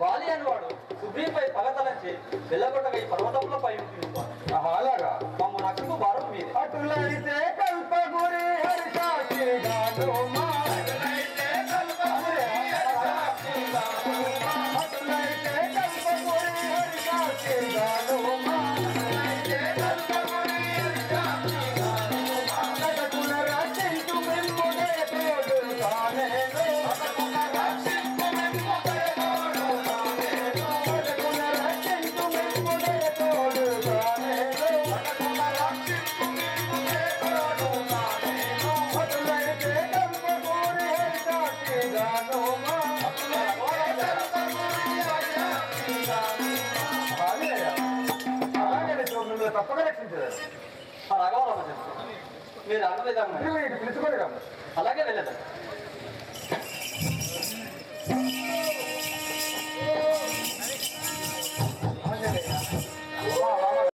వాలి అనేవాడు సుగ్రీపై పగతలంచి వెళ్ళగొట్టగా ఈ పర్వతంలోపై అలాగా? మమ్మ అక్కడ భారం మీద. అటులైతే కల్పగురి తప్పగా రక్షించారు రాఘవ రామ మీరు అన్న విధంగా అలాగే వెళ్ళదు